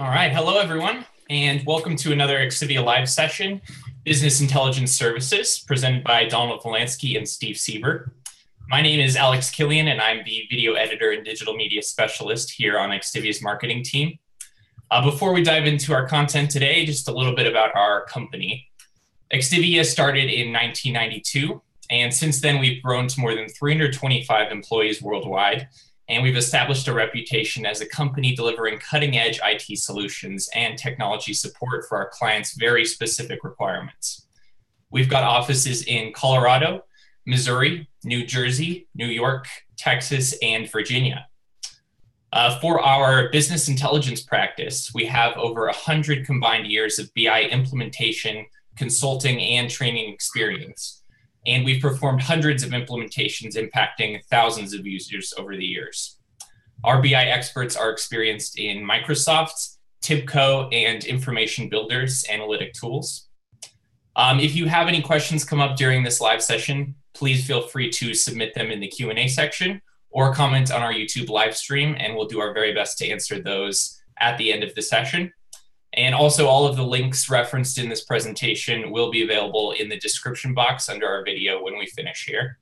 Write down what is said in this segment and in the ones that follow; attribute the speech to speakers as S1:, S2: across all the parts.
S1: All right, hello everyone, and welcome to another XTIVIA Live session, Business Intelligence Services, presented by Donald Volansky and Steve Seeber. My name is Alex Killian, and I'm the video editor and digital media specialist here on XTIVIA's marketing team. Uh, before we dive into our content today, just a little bit about our company. XTIVIA started in 1992, and since then we've grown to more than 325 employees worldwide, and we've established a reputation as a company delivering cutting edge IT solutions and technology support for our clients' very specific requirements. We've got offices in Colorado, Missouri, New Jersey, New York, Texas, and Virginia. Uh, for our business intelligence practice, we have over 100 combined years of BI implementation, consulting, and training experience. And we've performed hundreds of implementations impacting thousands of users over the years. Our BI experts are experienced in Microsoft's, TIBCO, and Information Builders analytic tools. Um, if you have any questions come up during this live session, please feel free to submit them in the Q&A section or comment on our YouTube live stream, and we'll do our very best to answer those at the end of the session. And also all of the links referenced in this presentation will be available in the description box under our video when we finish here.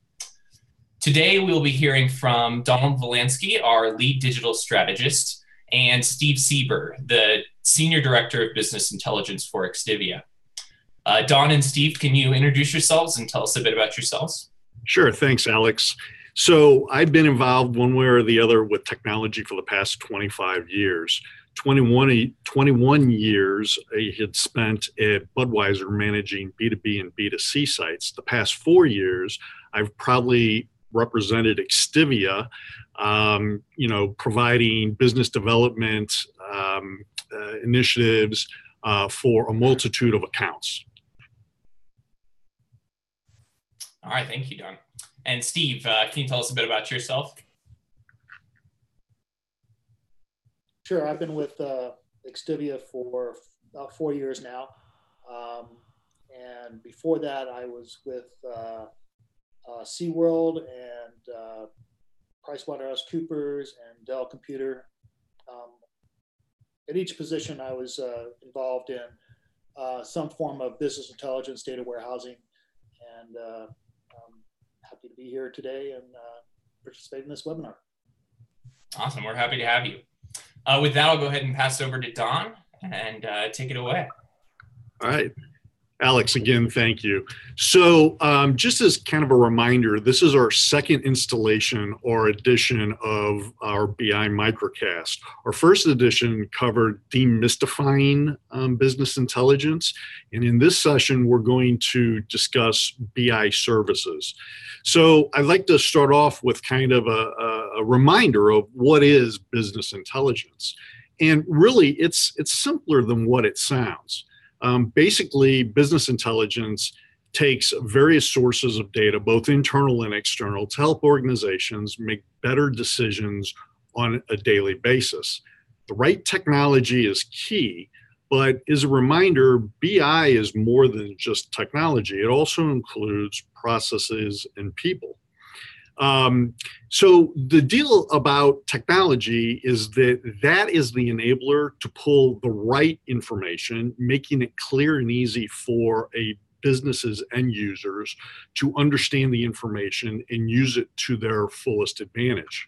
S1: Today, we'll be hearing from Donald Volansky, our lead digital strategist, and Steve Seeber, the Senior Director of Business Intelligence for XTIVIA. Uh, Don and Steve, can you introduce yourselves and tell us a bit about yourselves?
S2: Sure. Thanks, Alex. So I've been involved one way or the other with technology for the past 25 years. 21, 21 years I had spent at Budweiser managing B2B and B2C sites. The past four years, I've probably represented XTIVIA, um, you know, providing business development um, uh, initiatives uh, for a multitude of accounts.
S1: All right, thank you, Don. And Steve, uh, can you tell us a bit about yourself?
S3: Sure, I've been with uh, XTIVIA for about four years now. Um, and before that, I was with uh, uh, SeaWorld and uh, PricewaterhouseCoopers and Dell Computer. Um, at each position, I was uh, involved in uh, some form of business intelligence, data warehousing, and uh, happy to be here today and uh, participate in this webinar.
S1: Awesome. We're happy to have you. Uh, with that, I'll go ahead and pass over to Don and uh, take it away.
S2: All right. Alex, again, thank you. So, um, just as kind of a reminder, this is our second installation or edition of our BI Microcast. Our first edition covered demystifying um, business intelligence. And in this session, we're going to discuss BI services. So, I'd like to start off with kind of a, a reminder of what is business intelligence. And really, it's, it's simpler than what it sounds. Um, basically, business intelligence takes various sources of data, both internal and external, to help organizations make better decisions on a daily basis. The right technology is key, but as a reminder, BI is more than just technology, it also includes processes and people. Um, so the deal about technology is that that is the enabler to pull the right information, making it clear and easy for a business's end users to understand the information and use it to their fullest advantage.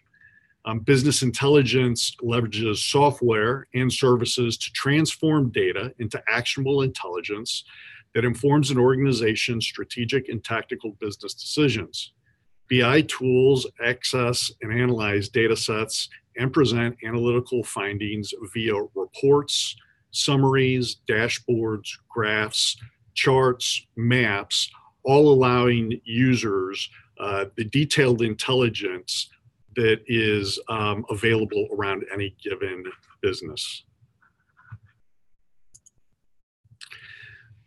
S2: Um, business intelligence leverages software and services to transform data into actionable intelligence that informs an organization's strategic and tactical business decisions. BI tools access and analyze data sets and present analytical findings via reports, summaries, dashboards, graphs, charts, maps, all allowing users uh, the detailed intelligence that is um, available around any given business.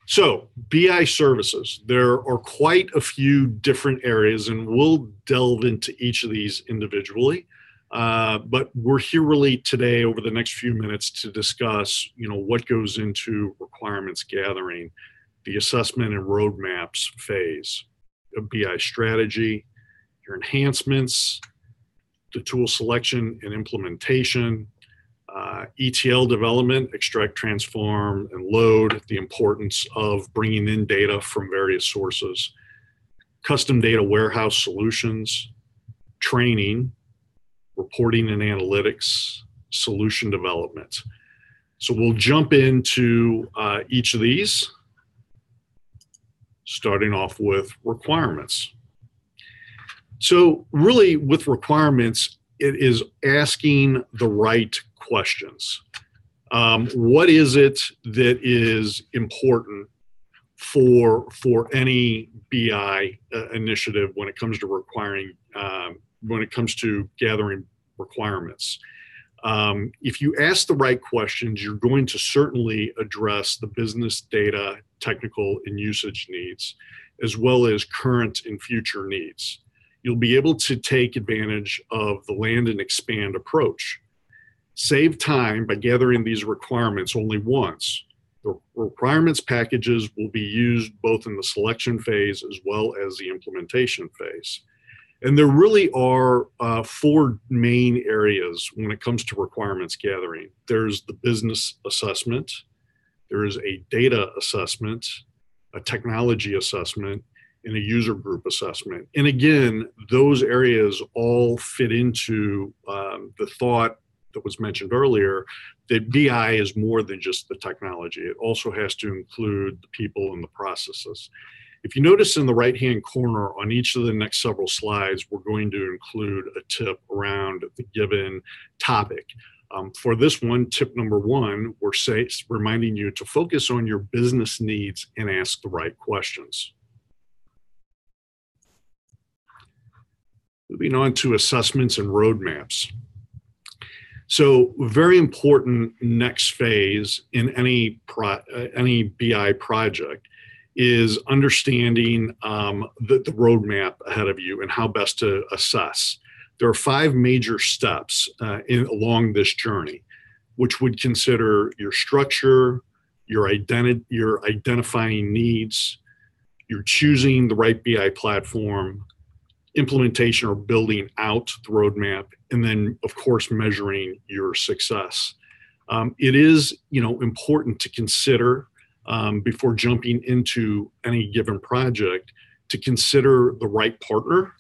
S2: So, BI services, there are quite a few different areas, and we'll delve into each of these individually. Uh, but we're here really today over the next few minutes to discuss, you know, what goes into requirements gathering, the assessment and roadmaps phase, a BI strategy, your enhancements, the tool selection and implementation, uh, ETL development, extract, transform, and load, the importance of bringing in data from various sources, custom data warehouse solutions, training, reporting and analytics, solution development. So we'll jump into uh, each of these, starting off with requirements. So really with requirements, it is asking the right questions. Um, what is it that is important for for any BI uh, initiative when it comes to requiring um, when it comes to gathering requirements? Um, if you ask the right questions, you're going to certainly address the business data, technical, and usage needs, as well as current and future needs. You'll be able to take advantage of the land and expand approach. Save time by gathering these requirements only once. The requirements packages will be used both in the selection phase as well as the implementation phase. And there really are uh, four main areas when it comes to requirements gathering there's the business assessment, there is a data assessment, a technology assessment, and a user group assessment. And again, those areas all fit into um, the thought that was mentioned earlier that BI is more than just the technology. It also has to include the people and the processes. If you notice in the right hand corner on each of the next several slides, we're going to include a tip around the given topic. Um, for this one, tip number one, we're say, reminding you to focus on your business needs and ask the right questions. Moving on to assessments and roadmaps. So, very important next phase in any pro, uh, any BI project is understanding um, the, the roadmap ahead of you and how best to assess. There are five major steps uh, in, along this journey, which would consider your structure, your identi- your identifying needs, you're choosing the right BI platform, implementation or building out the roadmap, and then of course measuring your success. Um, it is you know important to consider um, before jumping into any given project to consider the right partner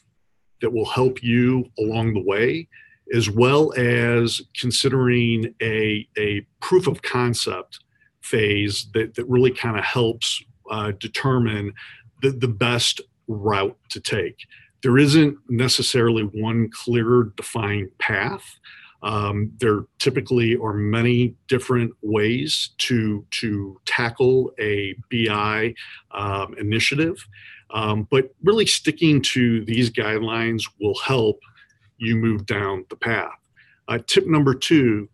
S2: that will help you along the way, as well as considering a, a proof of concept phase that, that really kind of helps uh, determine the, the best route to take. There isn't necessarily one clear defined path. Um, there typically are many different ways to to tackle a BI um, initiative, um, but really sticking to these guidelines will help you move down the path. Uh, tip number two,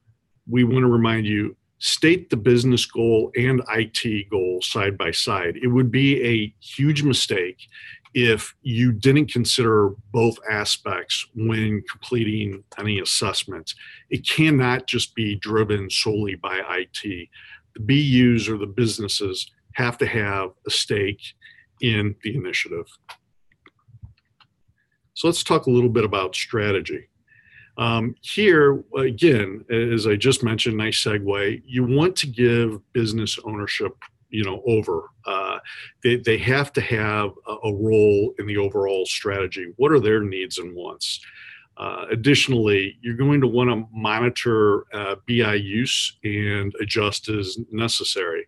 S2: we want to remind you state the business goal and IT goal side by side. It would be a huge mistake if you didn't consider both aspects when completing any assessment. It cannot just be driven solely by IT. The BUs or the businesses have to have a stake in the initiative. So let's talk a little bit about strategy. Um, here, again, as I just mentioned, nice segue, you want to give business ownership you know over. Uh, they, they have to have a, a, role in the overall strategy. What are their needs and wants? Uh, additionally you're going to want to monitor uh, bi use and adjust as necessary.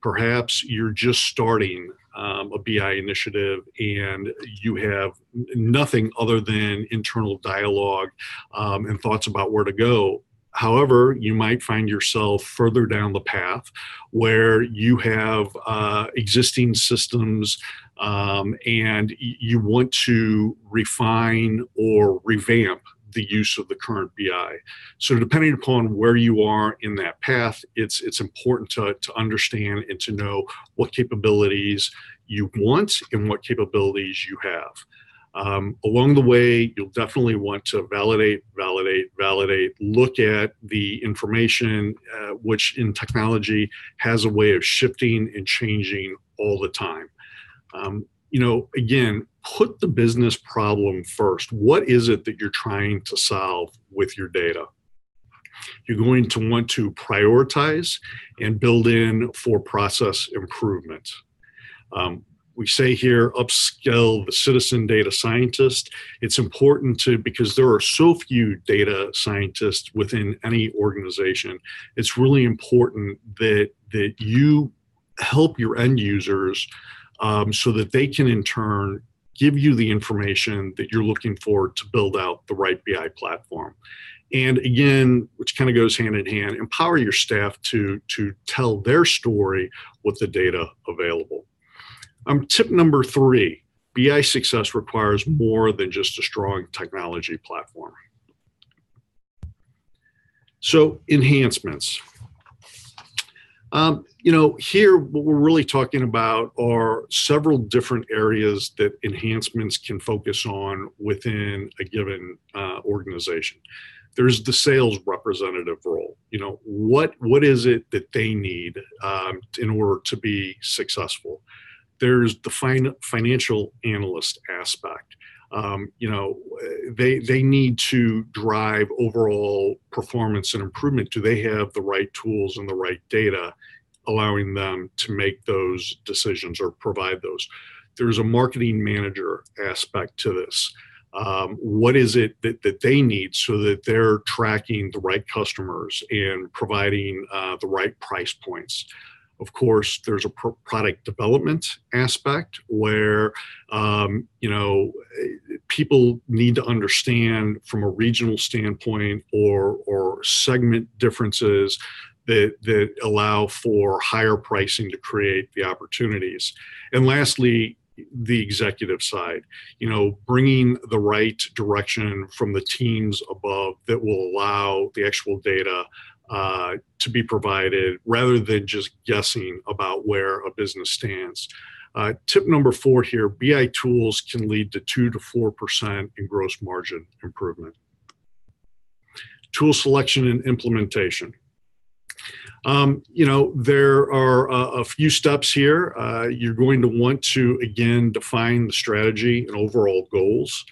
S2: Perhaps you're just starting um, a bi initiative and you have nothing other than internal dialogue um, and thoughts about where to go However, you might find yourself further down the path where you have uh, existing systems um, and you want to refine or revamp the use of the current BI. So depending upon where you are in that path, it's it's important to, to understand and to know what capabilities you want and what capabilities you have. Um, along the way, you'll definitely want to validate, validate, validate, look at the information, uh, which in technology has a way of shifting and changing all the time. Um, you know, again, put the business problem first. What is it that you're trying to solve with your data? You're going to want to prioritize and build in for process improvement. Um, we say here upskill the citizen data scientist. It's important to because there are so few data scientists within any organization it's really important that that you help your end users um, so that they can in turn give you the information that you're looking for to build out the right bi platform. And again which kind of goes hand in hand empower your staff to to tell their story with the data available um, tip number three BI success requires more than just a strong technology platform. So, enhancements. Um, you know, here what we're really talking about are several different areas that enhancements can focus on within a given uh, organization. There's the sales representative role. You know, what what is it that they need um, in order to be successful? There's the fin- financial analyst aspect. Um, you know, they they need to drive overall performance and improvement. Do they have the right tools and the right data, allowing them to make those decisions or provide those? There's a marketing manager aspect to this. Um, what is it that, that they need so that they're tracking the right customers and providing uh, the right price points? Of course, there's a product development aspect where um, you know people need to understand from a regional standpoint or or segment differences that that allow for higher pricing to create the opportunities. And lastly, the executive side you know bringing the right direction from the teams above that will allow the actual data uh, to be provided rather than just guessing about where a business stands. Uh, tip number four here BI tools can lead to 2 to 4% in gross margin improvement. Tool selection and implementation. Um, you know, there are a, a few steps here. Uh, you're going to want to, again, define the strategy and overall goals.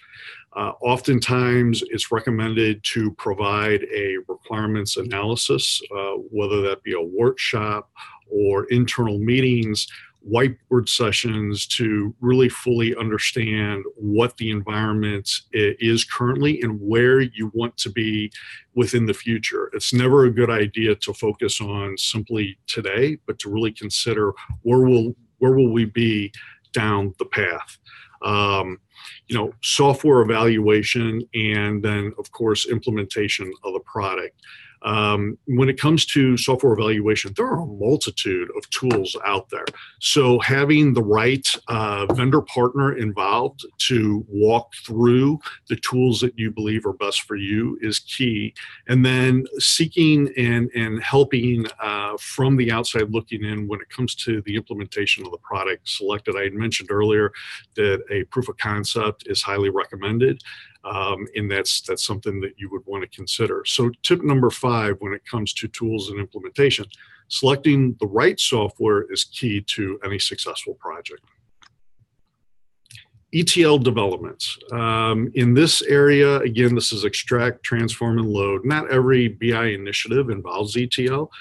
S2: Uh, oftentimes, it's recommended to provide a requirements analysis, uh, whether that be a workshop or internal meetings, whiteboard sessions to really fully understand what the environment is currently and where you want to be within the future. It's never a good idea to focus on simply today, but to really consider where will where will we be down the path. Um, you know, software evaluation, and then of course implementation of the product. Um, when it comes to software evaluation, there are a multitude of tools out there. So having the right uh, vendor partner involved to walk through the tools that you believe are best for you is key. And then seeking and, and helping uh, from the outside looking in when it comes to the implementation of the product selected. I had mentioned earlier that a proof of concept is highly recommended um, and that's that's something that you would want to consider. So tip number five when it comes to tools and implementation, selecting the right software is key to any successful project. ETL development. Um, in this area, again, this is extract, transform, and load. Not every BI initiative involves ETL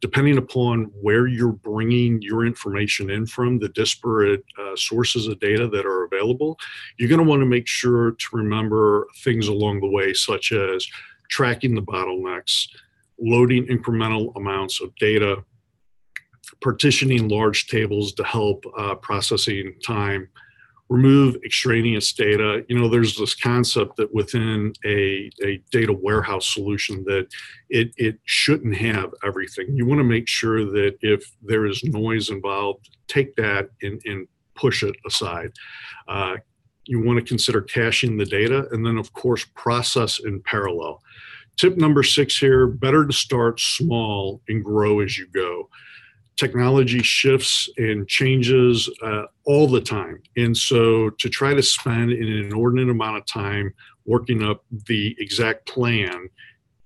S2: depending upon where you're bringing your information in from, the disparate uh, sources of data that are available, you're going to want to make sure to remember things along the way, such as tracking the bottlenecks, loading incremental amounts of data, partitioning large tables to help uh, processing time, remove extraneous data. You know, there's this concept that within a, a data warehouse solution that it, it shouldn't have everything. You want to make sure that if there is noise involved, take that and, and push it aside. Uh, you want to consider caching the data and then, of course, process in parallel. Tip number six here better to start small and grow as you go technology shifts and changes uh, all the time. And so to try to spend an inordinate amount of time working up the exact plan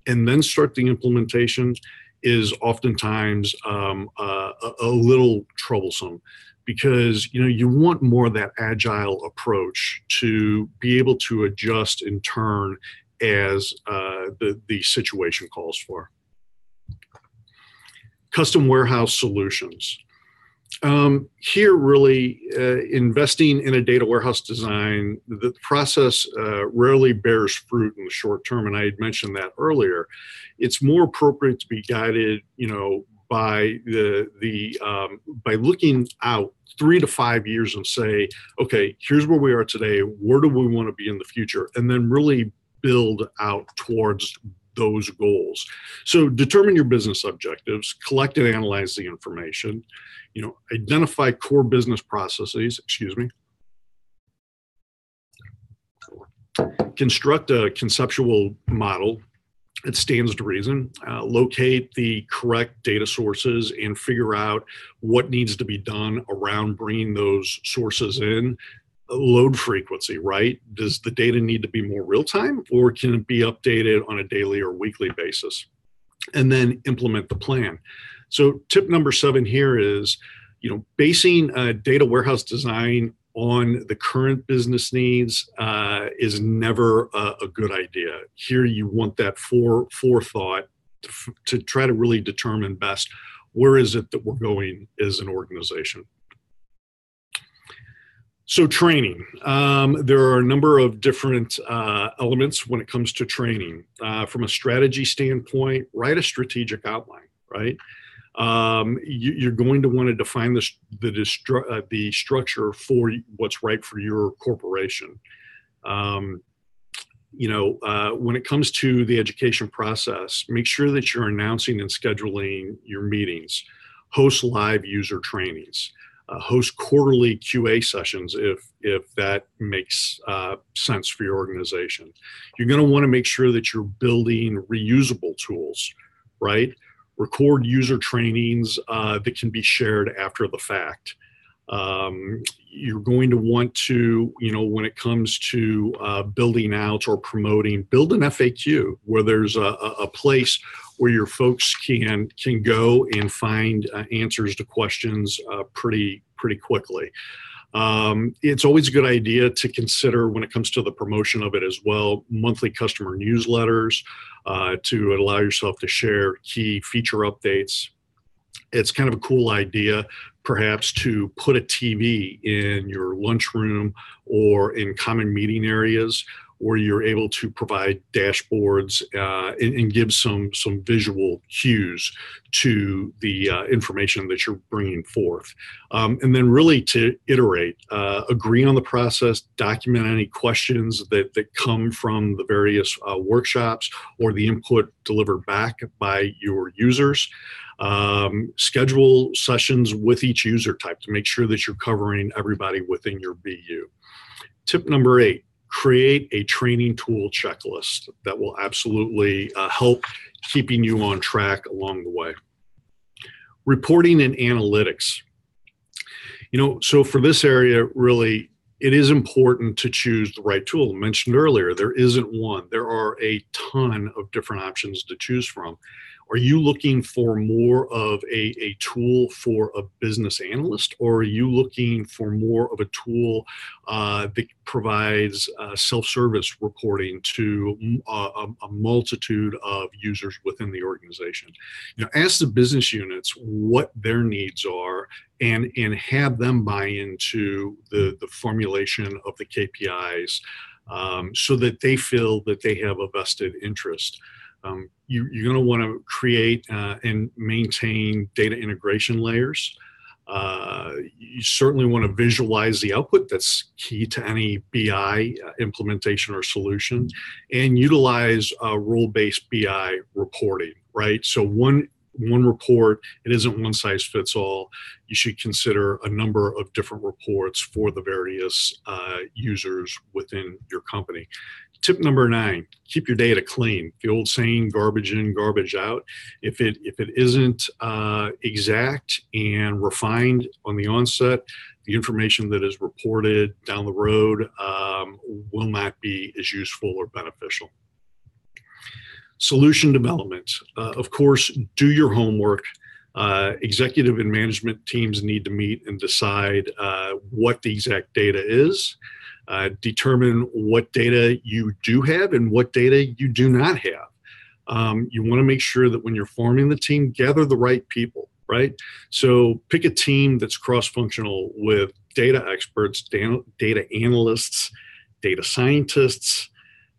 S2: and then start the implementation is oftentimes um, uh, a, little troublesome because you know you want more of that agile approach to be able to adjust in turn as uh, the, the situation calls for. Custom warehouse solutions. Um, here, really, uh, investing in a data warehouse design, the process uh, rarely bears fruit in the short term, and I had mentioned that earlier. It's more appropriate to be guided, you know, by the the um, by looking out three to five years and say, okay, here's where we are today. Where do we want to be in the future? And then really build out towards those goals. So determine your business objectives, collect and analyze the information, you know, identify core business processes, excuse me. Construct a conceptual model it stands to reason. Uh, locate the correct data sources and figure out what needs to be done around bringing those sources in. Load frequency, right? Does the data need to be more real time or can it be updated on a daily or weekly basis? And then implement the plan. So, tip number seven here is you know, basing data warehouse design on the current business needs uh, is never a, a, good idea. Here, you want that fore, forethought to, to try to really determine best where is it that we're going as an organization. So, training. Um, there are a number of different uh, elements when it comes to training. Uh, from a strategy standpoint, write a strategic outline, right? um, you, are going to want to define the, the, destru- uh, the structure for what's right for your corporation. Um, you know, uh, when it comes to the education process, make sure that you're announcing and scheduling your meetings, host live user trainings, uh, host quarterly QA sessions if if that makes uh, sense for your organization. You're going to want to make sure that you're building reusable tools, right? record user trainings uh, that can be shared after the fact. Um, you're going to want to, you know, when it comes to uh, building out or promoting, build an FAQ where there's a, a place where your folks can can go and find uh, answers to questions uh, pretty pretty quickly. Um, it's always a good idea to consider when it comes to the promotion of it as well monthly customer newsletters uh, to allow yourself to share key feature updates. It's kind of a cool idea, perhaps, to put a TV in your lunchroom or in common meeting areas where you're able to provide dashboards uh, and, and, give some some visual cues to the uh, information that you're bringing forth, um, and then really to iterate, uh, agree on the process, document any questions that that come from the various uh, workshops or the input delivered back by your users. Um, schedule sessions with each user type to make sure that you're covering everybody within your BU. Tip number eight create a training tool checklist that will absolutely uh, help keeping you on track along the way. Reporting and analytics. You know, so for this area, really, it is important to choose the right tool. I mentioned earlier, there isn't one. There are a ton of different options to choose from. Are you looking for more of a, a tool for a business analyst, or are you looking for more of a tool uh, that provides uh, self service reporting to uh, a, a, multitude of users within the organization? You know, ask the business units what their needs are and, and have them buy into the, the formulation of the KPIs. Um, so that they feel that they have a vested interest. Um, you, are going to want to create uh, and maintain data integration layers. Uh, you certainly want to visualize the output. That's key to any BI uh, implementation or solution, and utilize uh, role-based BI reporting. Right. So one one report. It isn't one size fits all. You should consider a number of different reports for the various uh, users within your company. Tip number nine: keep your data clean. The old saying, "Garbage in, garbage out." If it if it isn't uh, exact and refined on the onset, the information that is reported down the road um, will not be as useful or beneficial solution development. Uh, of course, do your homework. Uh, executive and management teams need to meet and decide uh, what the exact data is, uh, determine what data you do have and what data you do not have. Um, you want to make sure that when you're forming the team, gather the right people. right? So pick a team that's cross functional with data experts, data analysts, data scientists,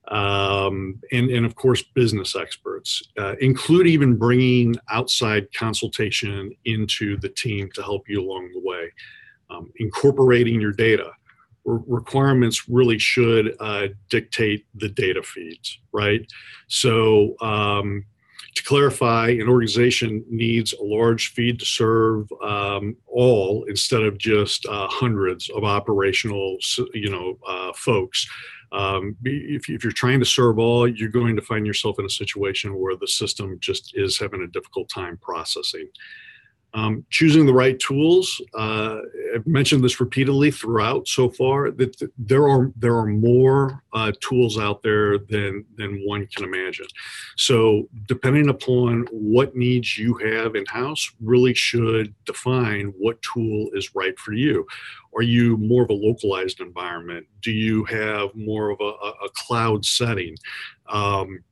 S2: um, and, and of course business experts uh, include even bringing outside consultation into the team to help you along the way um, incorporating your data requirements really should uh, dictate the data feeds right so um, to clarify, an organization needs a large feed to serve um, all instead of just uh, hundreds of operational, you know, uh, folks. Um, if, if, you're trying to serve all, you're going to find yourself in a situation where the system just is having a difficult time processing. Um, choosing the right tools. Uh, I've mentioned this repeatedly throughout so far that there are there are more uh, tools out there than than one can imagine. So depending upon what needs you have in house, really should define what tool is right for you. Are you more of a localized environment? Do you have more of a, a cloud setting? Um,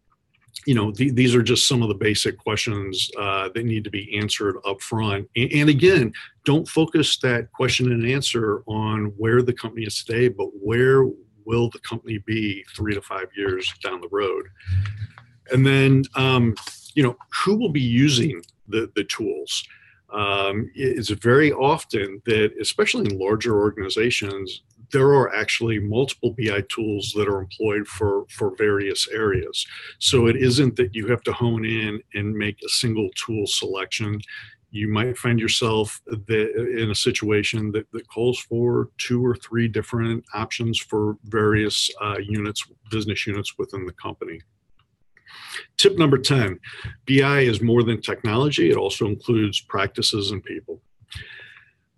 S2: you know, th- these are just some of the basic questions uh, that need to be answered up front. And, and, again, don't focus that question and answer on where the company is today, but where will the company be three to five years down the road? And then, um, you know, who will be using the, the tools? Um, it's very often that, especially in larger organizations, there are actually multiple BI tools that are employed for, for various areas. So it isn't that you have to hone in and make a single tool selection. You might find yourself that in a situation that, that calls for two or three different options for various uh, units, business units within the company. Tip number 10 BI is more than technology, it also includes practices and people.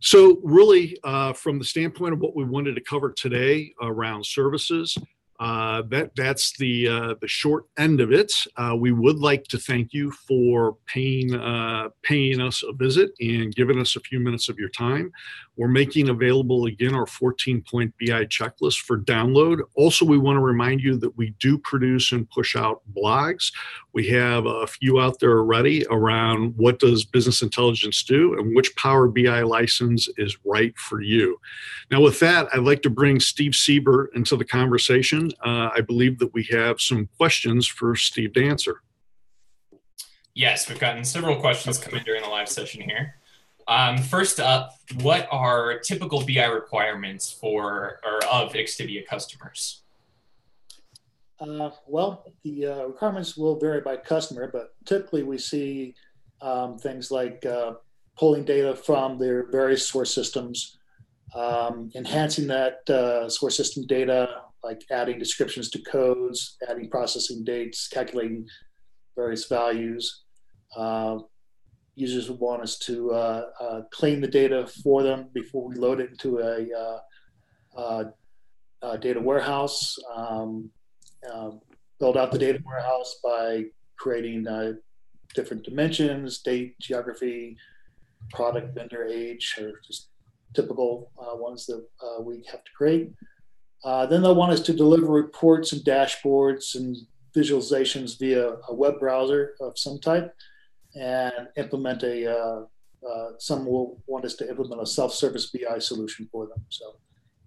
S2: So, really, uh, from the standpoint of what we wanted to cover today around services, uh, that that's the uh, the short end of it. Uh, we would like to thank you for paying uh, paying us a visit and giving us a few minutes of your time. We're making available again our 14 point BI checklist for download. Also, we want to remind you that we do produce and push out blogs. We have a few out there already around what does business intelligence do and which Power BI license is right for you. Now, with that, I'd like to bring Steve Seeber into the conversation. Uh, I believe that we have some questions for Steve to answer.
S1: Yes, we've gotten several questions come in during the live session here. Um, first up, what are typical BI requirements for or of XTIVIA customers?
S3: Uh, well, the uh, requirements will vary by customer, but typically we see um, things like uh, pulling data from their various source systems, um, enhancing that uh, source system data, like adding descriptions to codes, adding processing dates, calculating various values. Uh, users want us to uh, uh, clean the data for them before we load it into a, uh, uh, a data warehouse. Um, um, build out the data warehouse by creating uh, different dimensions, date, geography, product, vendor, age, or just typical ones that we have to create. then they'll want us to deliver reports and dashboards and visualizations via a web browser of some type and implement a, uh, uh, some will want us to implement a self-service BI solution for them. So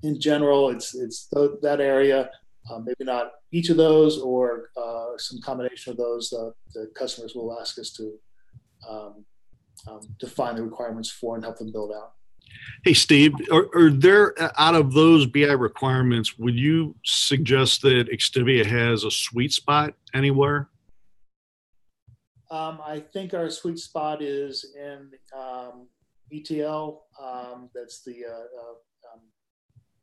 S3: in general, it's, it's th- that area, uh, maybe not each of those or uh, some combination of those uh, the customers will ask us to um, um, define the requirements for and help them build out.
S2: Hey, Steve, are, are, there, out of those BI requirements, would you suggest that XTIVIA has a sweet spot anywhere?
S3: Um, I think our sweet spot is in um, ETL. Um, that's the uh, uh, um,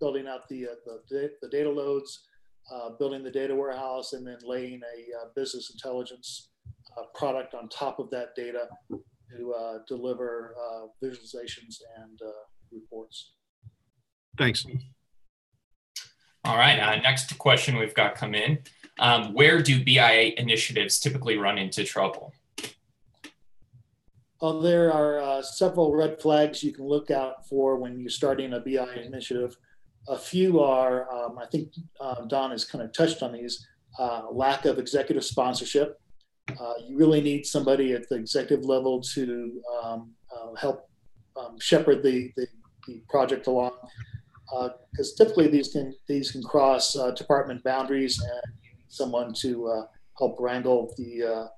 S3: building out the, uh, the, the data loads, uh, building the data warehouse, and then laying a uh, business intelligence uh, product on top of that data to deliver visualizations and reports.
S2: Thanks.
S1: All right. next question we've got come in. Um, where do BI initiatives typically run into trouble?
S3: Well, there are uh, several red flags you can look out for when you're starting a BI initiative. A few are, um, I think uh, Don has kind of touched on these, uh, lack of executive sponsorship. Uh, you really need somebody at the executive level to um, uh, help um, shepherd the, the, the, project along. Because uh, typically these can these can cross uh, department boundaries and someone to uh, help wrangle the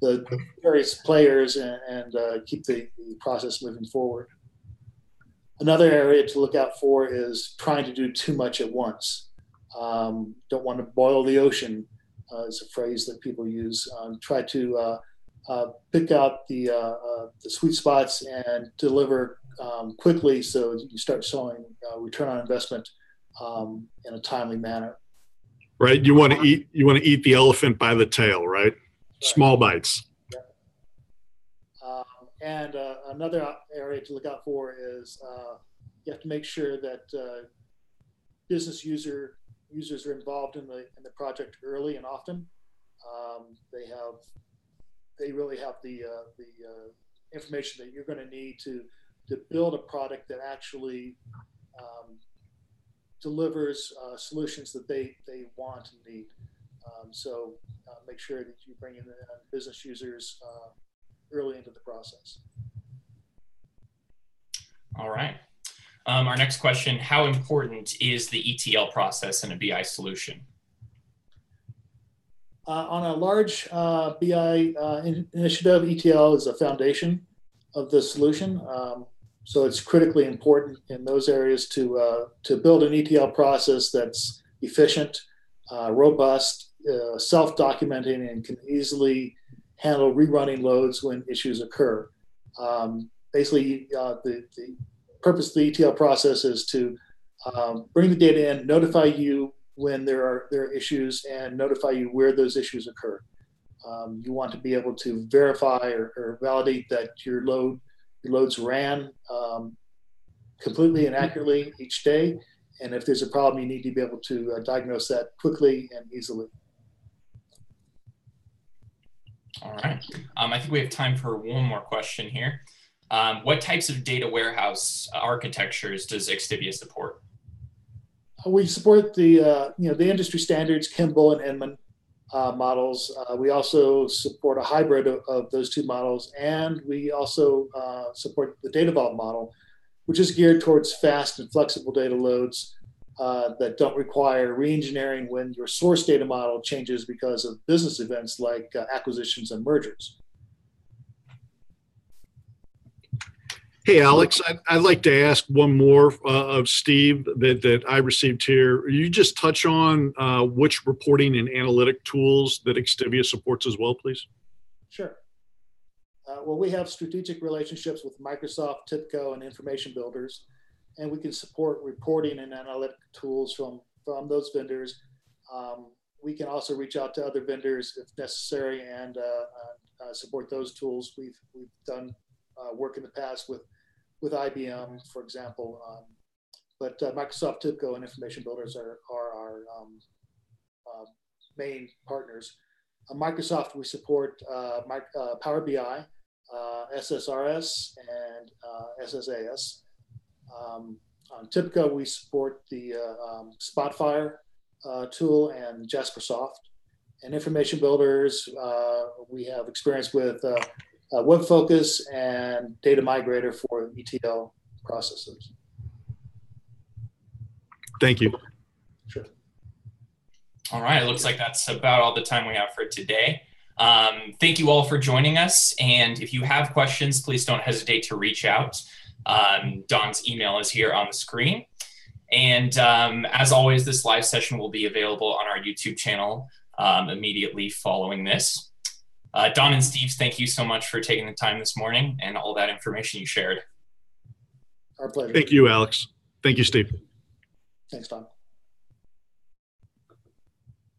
S3: the various players and, and keep the, the process moving forward. Another area to look out for is trying to do too much at once. Um, don't want to boil the ocean, uh, is a phrase that people use. Um, try to uh, uh, pick out the, uh, uh, the sweet spots and deliver um, quickly so you start showing uh, return on investment um, in a timely manner.
S2: Right. You want to eat. You want to eat the elephant by the tail. Right. Small bites.
S3: Um, and another area to look out for is you have to make sure that business user users are involved in the in the project early and often. Um, they have they really have the uh, the uh, information that you're going to need to to build a product that actually um, delivers uh, solutions that they they want and need. Um, so uh, make sure that you bring in business users uh, early into the process.
S1: All right. Um, our next question, how important is the ETL process in a BI solution?
S3: Uh, on a large uh, BI uh, in initiative, ETL is a foundation of the solution. Um, so it's critically important in those areas to, uh, to build an ETL process that's efficient, uh, robust, uh, self-documenting, and can easily handle rerunning loads when issues occur. Um, basically, the, the purpose of the ETL process is to um, bring the data in, notify you when there are there are issues, and notify you where those issues occur. Um, you want to be able to verify or, or, validate that your load your loads ran um, completely and accurately each day. And if there's a problem, you need to be able to uh, diagnose that quickly and easily.
S1: All right. Um, I think we have time for one more question here. Um, what types of data warehouse architectures does XTIVIA support?
S3: We support the uh, you know the industry standards Kimball and Inmon uh, models. Uh, we also support a hybrid of, of, those two models, and we also uh, support the Data Vault model, which is geared towards fast and flexible data loads uh, that don't require reengineering when your source data model changes because of business events like uh, acquisitions and mergers.
S2: Hey, Alex, I'd, I'd, like to ask one more uh, of Steve that, that I received here. You just touch on uh, which reporting and analytic tools that XTIVIA supports as well, please?
S3: Sure. Uh, well, we have strategic relationships with Microsoft, TIBCO, and information builders, and we can support reporting and analytic tools from, from those vendors. Um, we can also reach out to other vendors if necessary and uh, uh, support those tools. We've, we've done uh, work in the past with with IBM, for example. Um, but uh, Microsoft TIBCO and Information Builders are, are our um, uh, main partners. Microsoft, we support uh, my, uh, Power BI, uh, SSRS, and SSAS. Um, on TIBCO, we support the um, Spotfire tool and JasperSoft. And Information Builders, we have experience with uh, WebFocus and Data Migrator for ETL processes.
S2: Thank you.
S3: Sure.
S1: All right, it looks like that's about all the time we have for today. Um, thank you all for joining us. And if you have questions, please don't hesitate to reach out. Um, Don's email is here on the screen. And um, as always, this live session will be available on our YouTube channel um, immediately following this. Uh, Don and Steve, thank you so much for taking the time this morning and all that information you shared.
S3: Our pleasure.
S2: Thank you, Alex. Thank you, Steve.
S3: Thanks, Don.